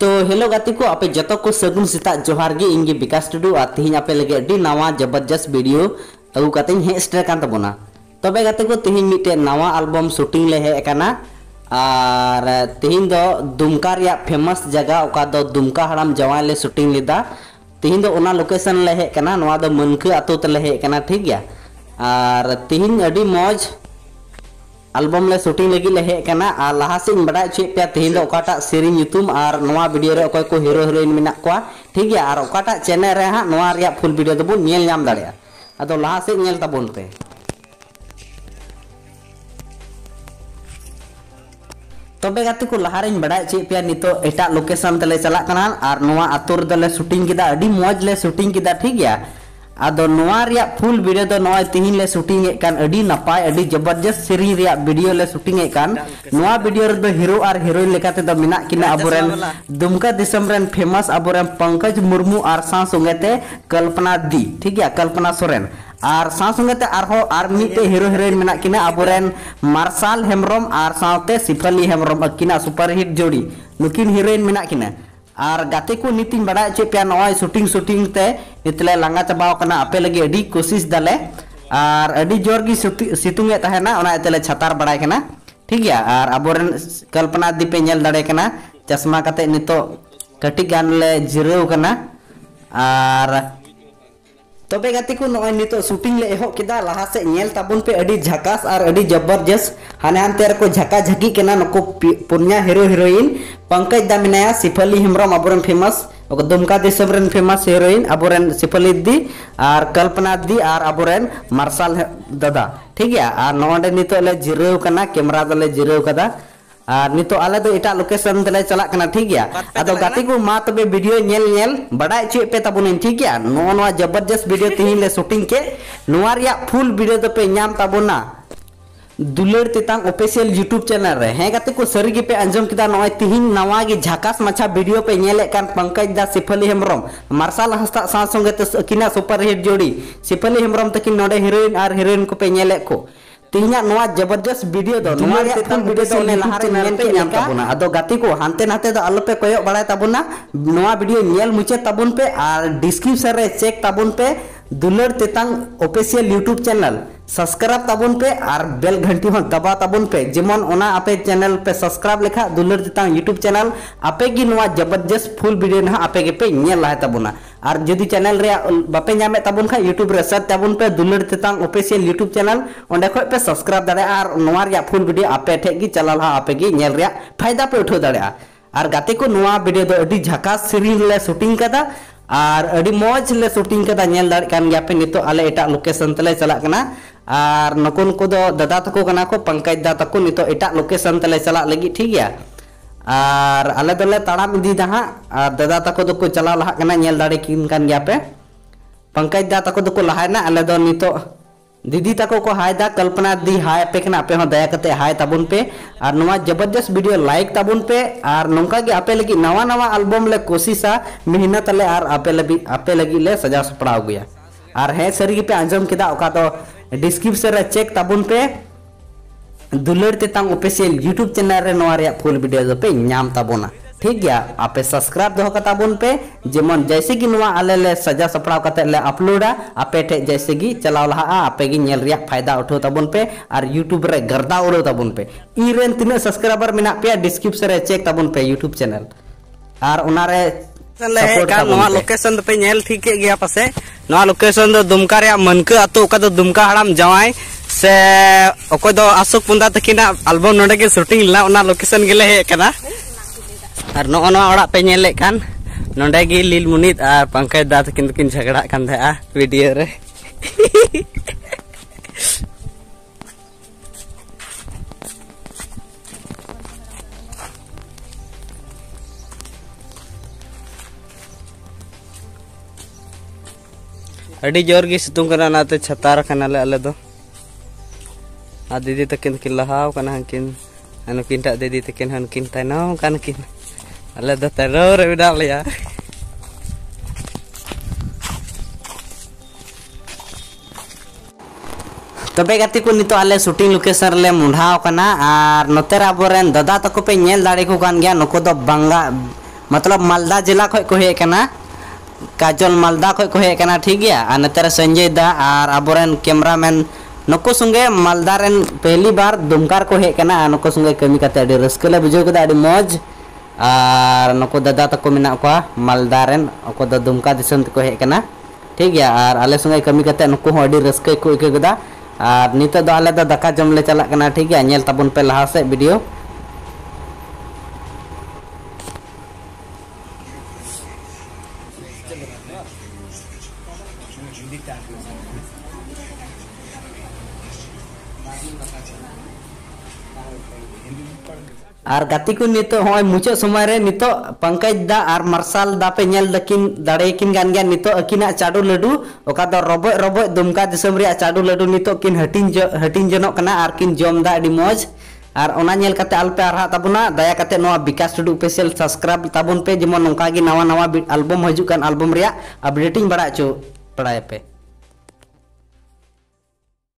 तो हेलो गाती को, आपे जत को सगुन सेता जोहार गे इंगे विकास टुडू आ तिहिन आपे लगे नवा ज़बरदस्त वीडियो, अगु काते हे स्टे कान तबोना को तिहिन मिटे नवा एल्बम शूटिंग ले हे और तिहिन दो दुमका रिया फ़ेमस जगह दो दुमका हराम जवान ले शूटिंग लेदा तिहिन दो लोकेशन ले हे कना नवा दो मनके हे ठीक गया और तिहिन मौज एल्बम ले शूटिंग लगी ले हेक कना आ लहा से बड़ा चे पे तेहिन दो वीडियो रे ओकय को हीरो हीरोइन मेना कोआ ठीक गया आर ओकाटा चैनल हा फुल वीडियो दबो नेल नाम दाड़िया अदो लहा से नेल ताबोन पे तबे गाते को लहा रेन बड़ा चे पे नितो एटा लोकेशन तले चला कना आर नवा आतुर दले शूटिंग किदा अडी मौज ले शूटिंग ठीक गया अब फुल वीडियो दो नॉय शूटिंग एकान अडी नपाय ज़बरदस्त सीरी रिया ले शूटिंग एकान नवा वीडियो रे हीरो आर हीरोइन दुमका दिसम फ़ेमस अबोरेन पंकज मुर्मू आर सा कल्पना दी ठीक है कल्पना सोरेन आर संगते आरहो आर मिटे हीरो मेना किना अबोरेन मार्शल हेम्ब्रम आर साथे सिफली हेम्ब्रम अकिना जोड़ी नुकिन हिरोन मेना और गाते को नीति बड़ा चे पे नॉय शूटिंग शूटिंग ते इतले लांगा चबाव कना कोशिश दले और ज़ोर की सितुंग ए छतार बड़ाय कना ठीक है और अबोरन कल्पना दीपे नेल दड़े चश्मा कटी गान ले तबे गाते को नॉय नितो शूटिंग ले लहा से पे अडी झकास और ज़बरदस्त हाने हानते को झका झकी केना नको पुन्या हीरो हीरोइन पंकज दा मिनाया सिफली हेमरम अबोरन फ़ेमस दुमका दिसम फ़ेमस हीरोइन अबोरन सिफली दी और कल्पना दी और अबोरन मार्शल दादा ठीक है और नोडे नितो ले कैमरा दले जिरेव ᱟᱨ ᱱᱤᱛᱚᱜ ᱟᱞᱮ ᱫᱚ ᱮᱴᱟᱜ ᱞᱳᱠᱮᱥᱚᱱ ᱛᱮᱞᱮ ᱪᱟᱞᱟᱜ ᱠᱟᱱᱟ ᱴᱷᱤᱠ ᱜᱮᱭᱟ ᱟᱫᱚ ᱜᱟᱛᱮ ᱠᱚ ᱢᱟ ᱛᱚᱵᱮ ᱵᱷᱤᱰᱤᱭᱳ ᱧᱮᱞ ᱧᱮᱞ ᱵᱟᱰᱟᱭ ᱦᱚᱪᱚᱭᱮᱫ ᱯᱮ ᱛᱟᱵᱚᱱᱟᱹᱧ ᱴᱷᱤᱠ ᱜᱮᱭᱟ ᱱᱚᱜᱼᱚ ᱱᱚᱣᱟ ᱡᱚᱵᱚᱨᱫᱚᱥ ᱵᱷᱤᱰᱤᱭᱳ ᱛᱮᱦᱮᱧ ᱞᱮ ᱥᱩᱴᱤᱝ ᱠᱮᱫ ᱱᱚᱣᱟ ᱨᱮᱭᱟᱜ ᱯᱷᱩᱞ ᱵᱷᱤᱰᱤᱭᱳ ᱫᱚᱯᱮ ᱧᱟᱢ ᱛᱟᱵᱚᱱᱟ Dular Tetang official YouTube channel रे हैं गते को सरी के पे अंजम किदा नय तिहिन नवा गे झाकास मछा वीडियो पे नेले कान पंकज दा सिफली हेम्ब्रम मार्शल हस्ता सा संगे ते किना सुपर हिट जोड़ी सिफली हेम्ब्रम तकिन नोडे हीरोइन आर हीरोइन को पे नेले को तिहिना ज़बरदस्त ताबुना अदो गाती को हानते नाते दो अल्लो पे कोयो नवा वीडियो नेल मुचे ताबुन पे और डिस्क्रिप्शन रे चेक ताबुन पे दुलर तेतांग ऑफिशियल यूट्यूब चैनल सब्सक्राइब ताबुन पे और बेल घंटी हो दबा ताबुन पे जेमन ओना आपे चैनल पे सब्सक्राइब लेखा दुलर तेतांग यूट्यूब चैनल आपे गी नवा ज़बरदस्त फुल वीडियो ना आपे के पे नेल लाहे ताबुना और जदि चैनल रे बापे नामे ताबुन खा यूट्यूब रे सर्च ताबुन पे Dular Tetang official YouTube channel ओंडे खय पे सब्सक्राइब दाड़े और नवा रिया फुल वीडियो आपे ठे गी चलाल हा आपे गी नेल रिया फ़ायदा पे उठो दाड़े और गाते को नवा वीडियो दो अडी झकास सीरीज़ ले शूटिंग कदा और अड़ी मौज ले शूटिंग कदा नेल दाड़ कान गया पे नितो आले एटा लोकेशन तले चला कना और नकुन को दो दादा तको को पंकज दा तको नितो एटा लोकेशन तले चला ठीक गया और दले ताड़ाम इदी दहा और दादा तको दो को चला लहा कना नेल दाड़े किन कान गया पे पंकज दा तको दो को लहायना आले दीदी तको को हाय दा कल्पना दी हाय पे कना पे हो दया कते हाय ताबुन पे और ज़बरदस्त वीडियो लाइक ताबुन पे और नौका के आपे नवा नवा एल्बम ले कोशिशा मेहनत ले आपे आपे ले सजा सपड़ाव गया और है सरी पे अंजम किदा ओका तो डिस्क्रिप्शन रे चेक ताबुन पे। Dular Tetang official YouTube channel रे नवा रे फुल वीडियो दो पे नाम ताबुना। ठीक गया आपे सब्सक्राइब दो कता बुन पे। जेमन जैसे कि नुआ आले ले सजा सपड़ाव कते ले अपलोडा आपे ठे जैसे कि चलाव लहा आपे गी नेल रिया फ़ायदा उठो तबुन पे और यूट्यूब रे गर्दा उड़ो तबुन पे। ई रेन तिना सब्सक्राइबर मेना पे डिस्क्रिप्शन रे चेक तबुन पे यूट्यूब चैनल और उना रे नवा लोकेशन पे नेल ठीक गया पासे। नवा लोकेशन दो दुमका रे मनका अतो ओका दो दुमका हड़ाम जवाई से ओको दो अशोक पुंदा तकिना एल्बम नोडे के शूटिंग ला ओना लोकेशन गेले हे कना और नो नो ओड़ा पे नेले कान नोडे गी लील मुनित और पंकज दा तकिन तकिन झगड़ा कान था वीडियो रे अड़ी ज़ोर की सितुंग करना छतार दीदी तकिन किन लहाव कना हनकिन दीदी तकिन हनकिन तैनो कान किन अले गाती को नितो आले शूटिंग लोकेशन ले और नोते अबोरेन दादा तको पे नेल दाड़े को बंगा मतलब मालदा जिला खो को हे काजल मालदा खो को हे कना ठीक नतर संजय दा और अबोरेन कैमरामैन नुको संगे मालदा रेन पहली बार दुमकार को हे कना और नुको संगे कमी करते अड़ी रस्क ले बुझो कदा अड़ी मौज और नुको दादा तको को मालदा रेन द दुमका को हे कना ठीक गया और आले संगे कमी नुको हो अड़ी रस्क को इके कदा और नितो आले दका जम ले चला कना ठीक गया नेल तबन पे लहा से वीडियो और गति को नित हो मुचाद समय रे नित पंकज दा और मार्शल दा पे नेल दकिन दाड़े किन गान गया नित अकिना चाडू लड्डू ओका दो रबो रबो दुमका दिसम रे चाडू लड्डू नित किन हटिन हटिन जनो कना और किन जम दा अडी मौज और ओना नेल कते अल्पे आरहा तबुना दया कते नवा विकास टुडू स्पेशल सब्सक्राइब तबुन पे जेमन नोका गी नवा नवा एल्बम हजु कान एल्बम रे अपडेटिंग बड़ा चो पड़ाए पे